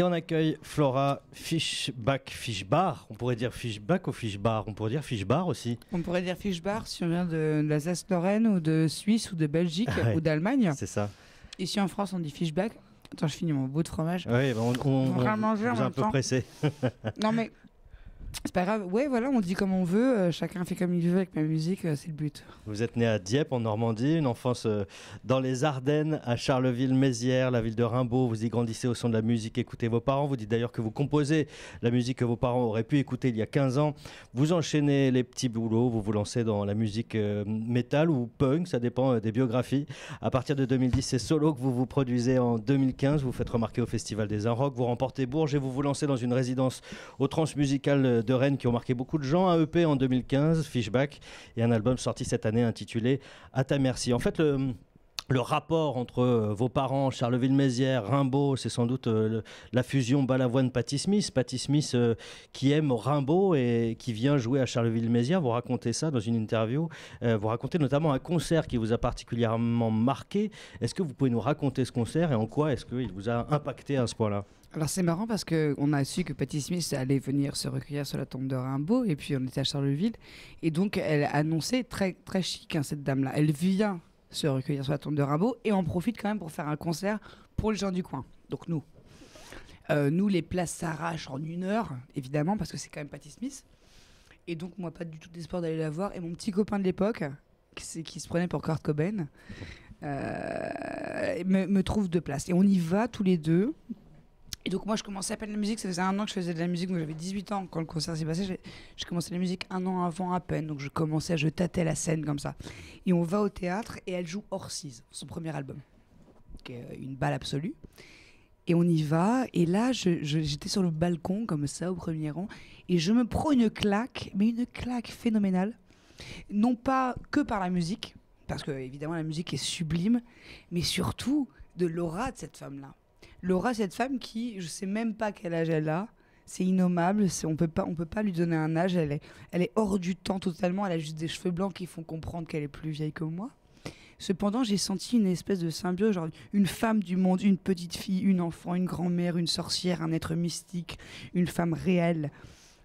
Et on accueille Flora Fishback Fishbar. On pourrait dire Fishback ou Fishbar. On pourrait dire Fishbar aussi. On pourrait dire Fishbar si on vient de, l'Alsace-Lorraine ou de Suisse ou de Belgique ou d'Allemagne. C'est ça. Ici en France, on dit Fishback. Attends, je finis mon bout de fromage. Oui, on, on, on, on, vous un peu pressé. non mais c'est pas grave. Ouais, voilà, on dit comme on veut. Euh, chacun fait comme il veut avec ma musique. Euh, c'est le but. Vous êtes né à Dieppe, en Normandie, une enfance euh, dans les Ardennes, à Charleville-Mézières, la ville de Rimbaud. Vous y grandissez au son de la musique, écoutez vos parents. Vous dites d'ailleurs que vous composez la musique que vos parents auraient pu écouter il y a 15 ans. Vous enchaînez les petits boulots. Vous vous lancez dans la musique métal ou punk, ça dépend des biographies. À partir de 2010, c'est solo que vous vous produisez en 2015. Vous faites remarquer au Festival des Inrocks. Vous remportez Bourges et vous vous lancez dans une résidence au transmusical de Rennes qui ont marqué beaucoup de gens. Un EP en 2015, Fishback, et un album sorti cette année intitulé À ta merci. En fait, le rapport entre euh, vos parents, Charleville-Mézières, Rimbaud, c'est sans doute euh, la fusion Balavoine-Patty Smith. Patty Smith euh, qui aime Rimbaud et qui vient jouer à Charleville-Mézières. Vous racontez ça dans une interview. vous racontez notamment un concert qui vous a particulièrement marqué. Est-ce que vous pouvez nous raconter ce concert et en quoi est-ce qu'il vous a impacté à ce point-là? Alors c'est marrant parce qu'on a su que Patty Smith allait venir se recueillir sur la tombe de Rimbaud et puis on était à Charleville et donc elle a annoncé très très chic hein, cette dame là. Elle vient se recueillir sur la tombe de Rimbaud et on profite quand même pour faire un concert pour les gens du coin. Donc nous. Euh, nous, les places s'arrachent en une heure, évidemment, parce que c'est quand même Patty Smith. Et donc, moi, pas du tout d'espoir d'aller la voir. Et mon petit copain de l'époque, qui, se prenait pour Kurt Cobain, euh, me, me, trouve deux places. Et on y va tous les deux. Et donc moi je commençais à peine la musique, ça faisait un an que je faisais de la musique, donc j'avais 18 ans quand le concert s'est passé, j'ai commencé la musique un an avant à peine, donc je commençais, je tâtais la scène comme ça. Et on va au théâtre et elle joue Orsiz, son premier album, qui est une balle absolue. Et on y va, et là j'étais sur le balcon comme ça au premier rang, et je me prends une claque, mais une claque phénoménale, non pas que par la musique, parce que évidemment la musique est sublime, mais surtout de l'aura de cette femme-là Laura, cette femme qui, je sais même pas quel âge elle a, c'est innommable, on peut pas, on peut pas lui donner un âge, elle est, elle est hors du temps totalement, elle a juste des cheveux blancs qui font comprendre qu'elle est plus vieille que moi. Cependant, j'ai senti une espèce de symbiose, genre une femme du monde, une petite fille, une enfant, une grand-mère, une sorcière, un être mystique, une femme réelle.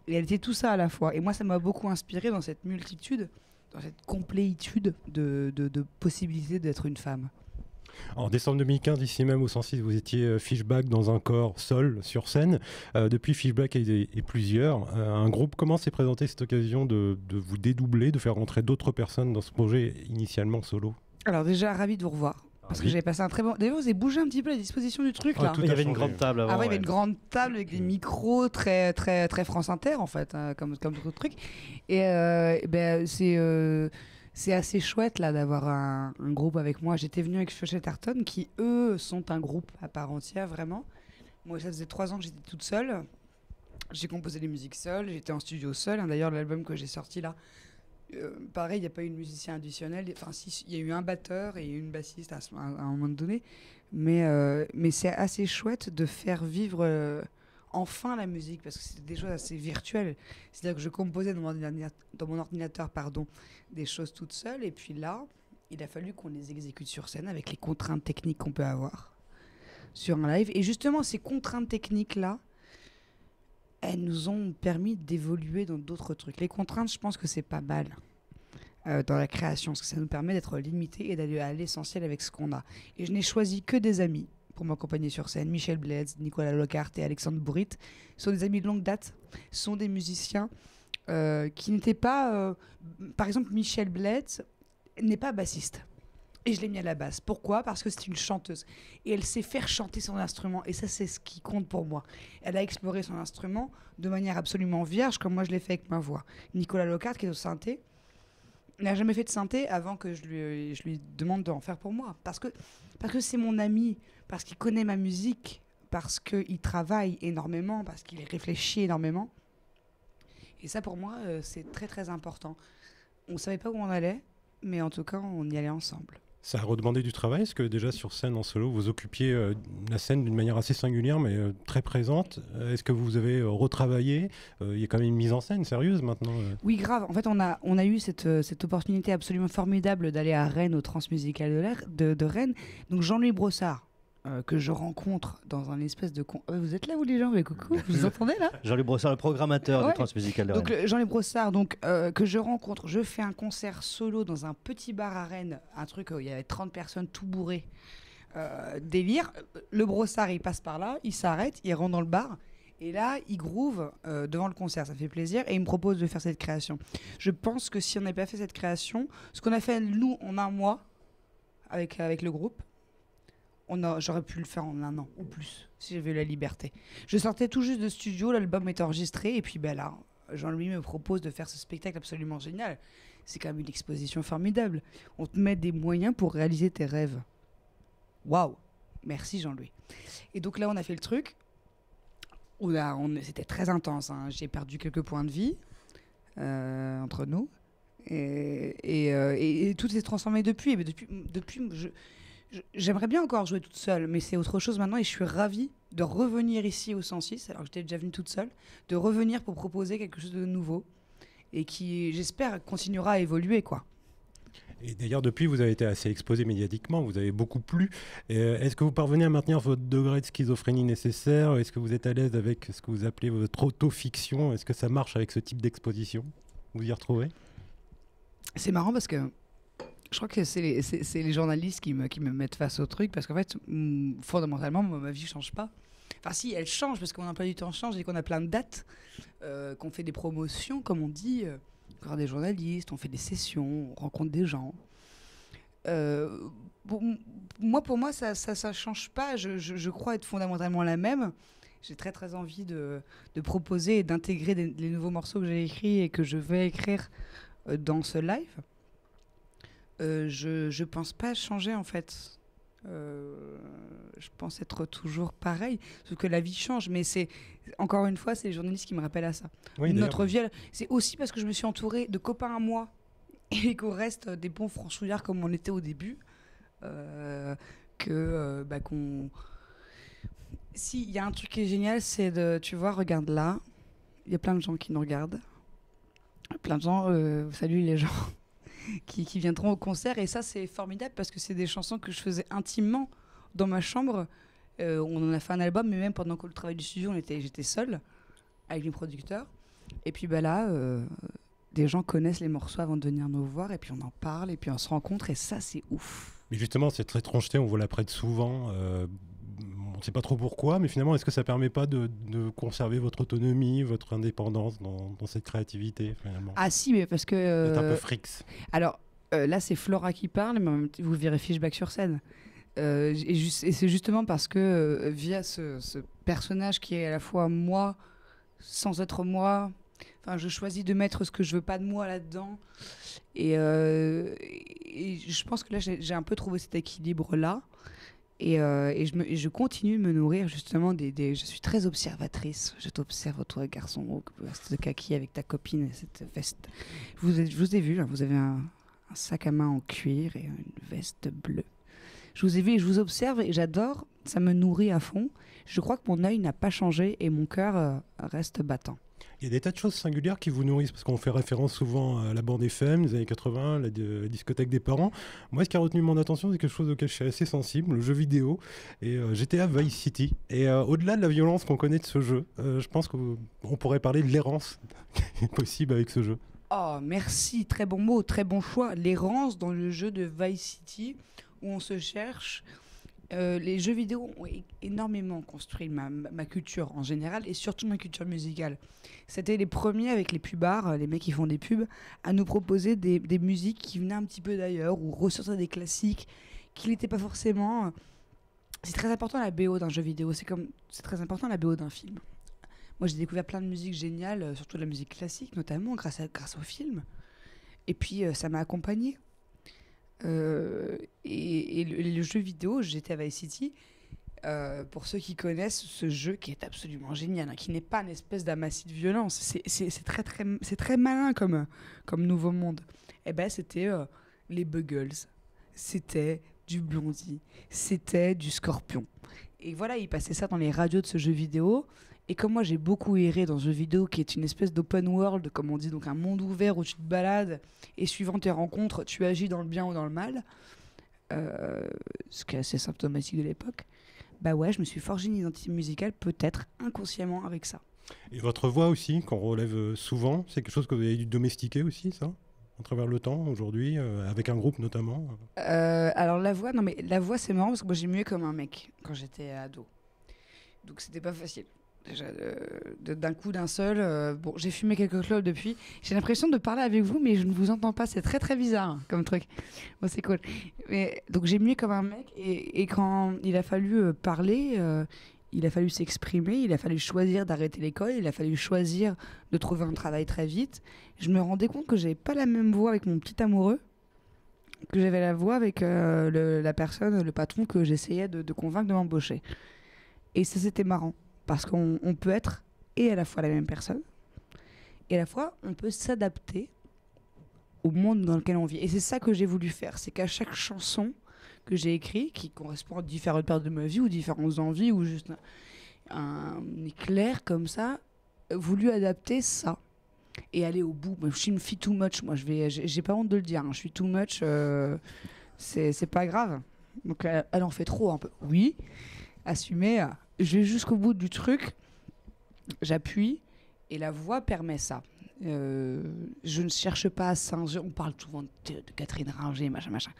Et elle était tout ça à la fois. Et moi, ça m'a beaucoup inspiré dans cette multitude, dans cette complétude de, de, de possibilités d'être une femme. En décembre 2015, ici même au 106, vous étiez euh, Fishback dans un corps seul sur scène. Euh, depuis Fishback et, plusieurs, euh, un groupe, comment s'est présenté cette occasion de, vous dédoubler, de faire rentrer d'autres personnes dans ce projet initialement solo? Alors déjà, ravi de vous revoir. Parce que j'avais passé un très bon. D'ailleurs, vous avez bougé un petit peu la disposition du truc là. il y avait une grande table avant. Ah ouais, il y avait une grande table avec des micros très très très France Inter en fait, hein, comme comme d'autres trucs. Et ben c'est c'est assez chouette là d'avoir un, groupe avec moi. J'étais venue avec Feuchet Arton qui eux sont un groupe à part entière vraiment. Moi ça faisait trois ans que j'étais toute seule. J'ai composé les musiques seule, j'étais en studio seule. Hein, d'ailleurs l'album que j'ai sorti là, euh, pareil, il n'y a pas eu de musicien additionnel. Enfin, il y a eu un batteur et une bassiste à, un moment donné. Mais, euh, mais c'est assez chouette de faire vivre euh, enfin la musique, parce que c'était des choses assez virtuelles. C'est-à-dire que je composais dans mon ordinateur, pardon, des choses toutes seules, et puis là, il a fallu qu'on les exécute sur scène avec les contraintes techniques qu'on peut avoir sur un live. Et justement, ces contraintes techniques-là, elles nous ont permis d'évoluer dans d'autres trucs. Les contraintes, je pense que c'est pas mal. Euh, dans la création, parce que ça nous permet d'être limité et d'aller à l'essentiel avec ce qu'on a. Et je n'ai choisi que des amis pour m'accompagner sur scène. Michel Bleds, Nicolas Lockhart et Alexandre Bourrit sont des amis de longue date, sont des musiciens euh, qui n'étaient pas... Euh, par exemple, Michel Bleds n'est pas bassiste. Et je l'ai mis à la basse. Pourquoi? Parce que c'est une chanteuse. Et elle sait faire chanter son instrument. Et ça, c'est ce qui compte pour moi. Elle a exploré son instrument de manière absolument vierge, comme moi je l'ai fait avec ma voix. Nicolas Lockhart, qui est au synthé, n'a jamais fait de synthé avant que je lui, je lui demande d'en faire pour moi. Parce que parce que c'est mon ami, parce qu'il connaît ma musique, parce qu'il travaille énormément, parce qu'il réfléchit énormément. Et ça, pour moi, euh, c'est très très important. On ne savait pas où on allait, mais en tout cas, on y allait ensemble. Ça a redemandé du travail Est-ce que déjà sur scène en solo, vous occupiez euh, la scène d'une manière assez singulière mais euh, très présente? Euh, Est-ce que vous avez retravaillé? Il y a quand même une mise en scène sérieuse maintenant Oui, grave. En fait, on a, on a eu cette, cette opportunité absolument formidable d'aller à Rennes, au Transmusical de, Rennes. Donc Jean-Louis Brossard, euh, que je rencontre dans un espèce de... Con... Euh, vous êtes là, vous les gens Mais coucou, vous entendez là Jean-Luc Brossard, le programmateur Ouais. du Transmusical de Donc Rennes. Jean-Luc Brossard, donc, euh, que je rencontre, je fais un concert solo dans un petit bar à Rennes, un truc où il y avait 30 personnes tout bourrées. Délire. Le Brossard, il passe par là, il s'arrête, il rentre dans le bar. Et là, il groove euh, devant le concert, ça fait plaisir. Et il me propose de faire cette création. Je pense que si on n'avait pas fait cette création, ce qu'on a fait nous en un mois avec, avec le groupe, j'aurais pu le faire en un an ou plus si j'avais eu la liberté. Je sortais tout juste de studio, l'album était enregistré, et puis ben là, Jean-Louis me propose de faire ce spectacle absolument génial. C'est quand même une exposition formidable. On te met des moyens pour réaliser tes rêves. Waouh Merci Jean-Louis. Et donc là, on a fait le truc. On a, c'était très intense. hein. J'ai perdu quelques points de vie euh, entre nous. Euh, et- tout s'est transformé depuis. Et depuis, depuis je- j'aimerais bien encore jouer toute seule, mais c'est autre chose maintenant. Et je suis ravie de revenir ici au 106, alors que j'étais déjà venue toute seule, de revenir pour proposer quelque chose de nouveau et qui, j'espère, continuera à évoluer. quoi. Et d'ailleurs, depuis, vous avez été assez exposé médiatiquement, vous avez beaucoup plu. Euh, Est-ce que vous parvenez à maintenir votre degré de schizophrénie nécessaire? Est-ce que vous êtes à l'aise avec ce que vous appelez votre autofiction? Est-ce que ça marche avec ce type d'exposition? Vous y retrouvez? C'est marrant parce que je crois que c'est les, journalistes qui me, mettent face au truc parce qu'en fait, mm, fondamentalement, ma vie ne change pas. Enfin, si, elle change parce qu'on emploi du temps change et qu'on a plein de dates, euh, qu'on fait des promotions, comme on dit, euh, encore des journalistes, on fait des sessions, on rencontre des gens. Euh, bon, moi, pour moi, ça ça change pas. Je, crois être fondamentalement la même. J'ai très très envie de, proposer et d'intégrer les nouveaux morceaux que j'ai écrits et que je vais écrire euh, dans ce live. Euh, je je pense pas changer en fait. Euh, je pense être toujours pareil, sauf que la vie change. Mais c'est encore une fois, c'est les journalistes qui me rappellent à ça. Oui. Notre vie, c'est aussi parce que je me suis entourée de copains à moi et qu'on reste des bons franchouillards comme on était au début, euh, que euh, bah, qu'on. Si il y a un truc qui est génial, c'est de, tu vois, regarde là, il y a plein de gens qui nous regardent, plein de gens, euh, salut les gens qui, viendront au concert et ça c'est formidable parce que c'est des chansons que je faisais intimement dans ma chambre. Euh, on en a fait un album, mais même pendant que le travail du studio, on était, j'étais seule avec les producteurs. Et puis bah là, euh, des gens connaissent les morceaux avant de venir nous voir, et puis on en parle, et puis on se rencontre, et ça c'est ouf. Mais justement, cette étrangeté, on vous la prête souvent. euh, sait pas trop pourquoi, mais finalement, est-ce que ça permet pas de, de conserver votre autonomie, votre indépendance dans, dans cette créativité finalement? Ah si, mais parce que... Vous êtes un peu euh, frix. Alors euh, là, c'est Flora qui parle, mais vous verrez Fishback sur scène. Euh, et c'est justement parce que euh, via ce, ce personnage qui est à la fois moi, sans être moi, enfin, je choisis de mettre ce que je veux pas de moi là-dedans. Et, euh, et je pense que là, j'ai j'ai un peu trouvé cet équilibre-là. Et, euh, et je, je continue de me nourrir justement des, des- Je suis très observatrice. Je t'observe, toi, garçon, au veste de kaki avec ta copine et cette veste. Je vous ai, je vous ai vu, vous avez un, un sac à main en cuir et une veste bleue. Je vous ai vu et je vous observe et j'adore. Ça me nourrit à fond. Je crois que mon œil n'a pas changé et mon cœur euh, reste battant. Il y a des tas de choses singulières qui vous nourrissent, parce qu'on fait référence souvent à la bande FM des années 80, la, la discothèque des parents. Moi, ce qui a retenu mon attention, c'est quelque chose auquel je suis assez sensible, le jeu vidéo. Et euh, à Vice City. Et euh, au-delà de la violence qu'on connaît de ce jeu, euh, je pense qu'on pourrait parler de l'errance possible avec ce jeu. Oh, merci, très bon mot, très bon choix. L'errance dans le jeu de Vice City où on se cherche. Euh, les jeux vidéo ont énormément construit ma, culture en général et surtout ma culture musicale. C'était les premiers avec les pubards, les mecs qui font des pubs, à nous proposer des, musiques qui venaient un petit peu d'ailleurs ou ressortir des classiques qui n'étaient pas forcément. euh, C'est très important la BO d'un jeu vidéo, c'est comme c'est très important la BO d'un film. Moi j'ai découvert plein de musiques géniales, euh, surtout de la musique classique notamment grâce, grâce au film. Et puis ça m'a accompagné. Euh, et, le, jeu vidéo, à Vice City. euh, pour ceux qui connaissent ce jeu qui est absolument génial, hein, qui n'est pas une espèce d'amassis de violence, c'est- très, très, très malin comme, comme nouveau monde. Et ben c'était euh, les Buggles, c'était du Blondie, c'était du Scorpion. Et voilà, il passait ça dans les radios de ce jeu vidéo. Et comme moi j'ai beaucoup erré dans ce jeu vidéo qui est une espèce d'open world, comme on dit, donc un monde ouvert où tu te balades et suivant tes rencontres, tu agis dans le bien ou dans le mal, euh, ce qui est assez symptomatique de l'époque, bah ouais, je me suis forgé une identité musicale peut-être inconsciemment avec ça. Et votre voix aussi, qu'on relève euh, souvent, c'est quelque chose que vous avez dû domestiquer aussi, ça à travers le temps, aujourd'hui, euh, avec un groupe notamment euh, Alors la voix, non mais la voix c'est marrant parce que moi j'ai mieux comme un mec quand j'étais ado. Donc c'était pas facile. Déjà, d'un coup, d'un seul. bon, j'ai fumé quelques clopes depuis. J'ai l'impression de parler avec vous, mais je ne vous entends pas. C'est très très bizarre hein, comme truc. Bon, c'est cool. Mais, donc j'ai mieux comme un mec. Et, et quand il a fallu parler, il a fallu s'exprimer, il a fallu choisir d'arrêter l'école, il a fallu choisir de trouver un travail très vite. Je me rendais compte que j'avais pas la même voix avec mon petit amoureux que j'avais la voix avec euh, la personne, le patron que j'essayais de, convaincre de m'embaucher. Et ça, c'était marrant parce qu'on peut être et à la fois la même personne et à la fois on peut s'adapter au monde dans lequel on vit. Et c'est ça que j'ai voulu faire, c'est qu'à chaque chanson, que j'ai écrit, qui correspond à différentes périodes de ma vie ou différentes envies ou juste un, éclair comme ça, voulu adapter ça et aller au bout. Je suis une fille too much. Moi, je vais, j'ai pas honte de le dire. Hein. Je suis too much. Euh, c'est pas grave. Donc, elle, en fait trop un peu. Oui, assumer. Je vais jusqu'au bout du truc. J'appuie et la voix permet ça. Euh, je ne cherche pas à singer. On parle souvent de, Catherine Ringer, machin, machin.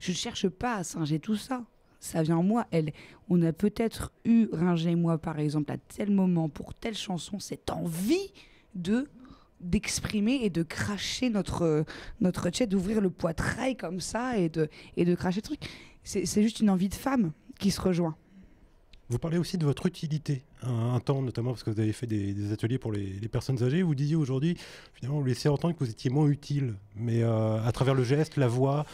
Je ne cherche pas à singer tout ça. Ça vient en moi. Elle, on a peut-être eu, Ringer et moi, par exemple, à tel moment, pour telle chanson, cette envie de d'exprimer et de cracher notre notre chat, d'ouvrir le poitrail comme ça et de et de cracher le truc. C'est juste une envie de femme qui se rejoint. Vous parlez aussi de votre utilité, un, temps notamment parce que vous avez fait des, ateliers pour les, personnes âgées. Vous disiez aujourd'hui, finalement, vous laissez entendre que vous étiez moins utile, mais euh, à travers le geste, la voix,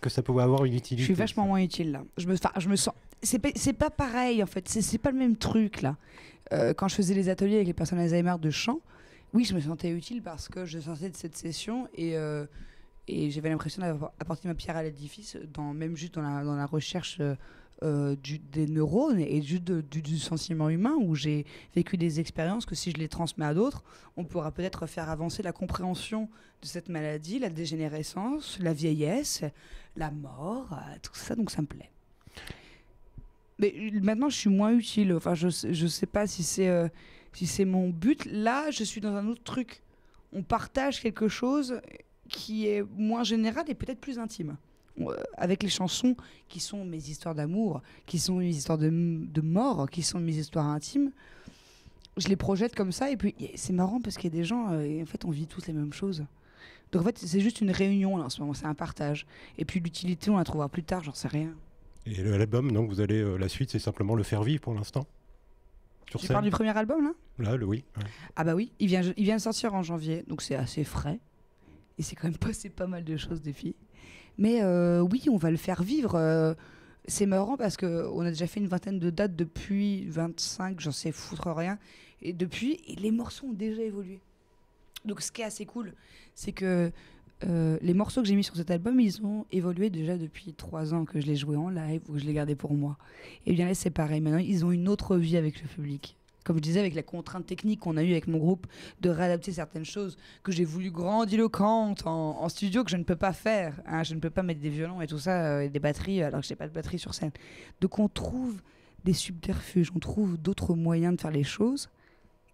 que ça pouvait avoir une utilité. Je suis vachement moins utile là. Je me, sens. C'est pas, pas pareil en fait. C'est pas le même truc là. Euh, quand je faisais les ateliers avec les personnes Alzheimer de chant, oui, je me sentais utile parce que je sortais de cette session et, euh, et j'avais l'impression d'avoir apporté ma pierre à l'édifice, dans, même juste dans la, dans la recherche euh, euh, du, des neurones et du, du, sentiment humain où j'ai vécu des expériences que si je les transmets à d'autres, on pourra peut-être faire avancer la compréhension de cette maladie, la dégénérescence, la vieillesse, la mort, euh, tout ça, donc ça me plaît. Mais maintenant, je suis moins utile. Enfin, je ne sais pas si c'est si c'est mon but. Là, je suis dans un autre truc. On partage quelque chose qui est moins général et peut-être plus intime. Euh, avec les chansons qui sont mes histoires d'amour, qui sont mes histoires de, mort, qui sont mes histoires intimes, je les projette comme ça. Et puis, c'est marrant parce qu'il y a des gens, euh, et en fait, on vit tous les mêmes choses. Donc, en fait, c'est juste une réunion là, en ce moment, c'est un partage. Et puis, l'utilité, on la trouvera plus tard, j'en sais rien. Et l'album, donc, vous allez, euh, la suite, c'est simplement le faire vivre pour l'instant? Tu parles du premier album là? Là, le oui. Ah bah oui, il vient, il vient de sortir en janvier, donc c'est assez frais. Et c'est quand même passé pas mal de choses filles. Mais euh, oui, on va le faire vivre. Euh, c'est marrant parce qu'on a déjà fait une vingtaine de dates depuis 25, j'en sais foutre rien. Et depuis, les morceaux ont déjà évolué. Donc ce qui est assez cool, c'est que euh, les morceaux que j'ai mis sur cet album, ils ont évolué déjà depuis trois ans que je les jouais en live ou que je les gardais pour moi. Et bien là, c'est pareil. Maintenant, ils ont une autre vie avec le public comme je disais, avec la contrainte technique qu'on a eue avec mon groupe, de réadapter certaines choses que j'ai voulu grandiloquentes en, studio que je ne peux pas faire. Hein. Je ne peux pas mettre des violons et tout ça, euh, et des batteries, alors que je n'ai pas de batterie sur scène. Donc on trouve des subterfuges, on trouve d'autres moyens de faire les choses.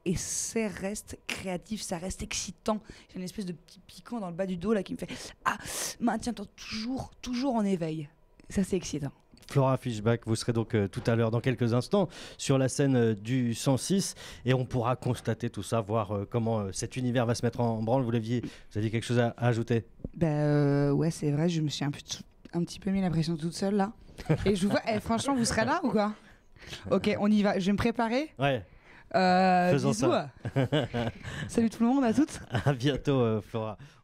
Et ça reste créatif, ça reste excitant. J'ai une espèce de petit piquant dans le bas du dos là qui me fait Ah, maintiens-toi toujours, toujours en éveil. Ça, c'est excitant. Flora Fishback, vous serez donc euh, tout à l'heure, dans quelques instants, sur la scène euh, du 106 et on pourra constater tout ça, voir euh, comment cet univers va se mettre en branle. Vous l'aviez, vous aviez quelque chose à, ajouter? Ben ouais, c'est vrai, je me suis un, peu un petit peu mis la pression toute seule là. et je vous vois, eh, franchement, vous serez là ou quoi? Ok, on y va. Je vais me préparer. Ouais. Faisons ça. Salut tout le monde, à toutes. À bientôt, Flora.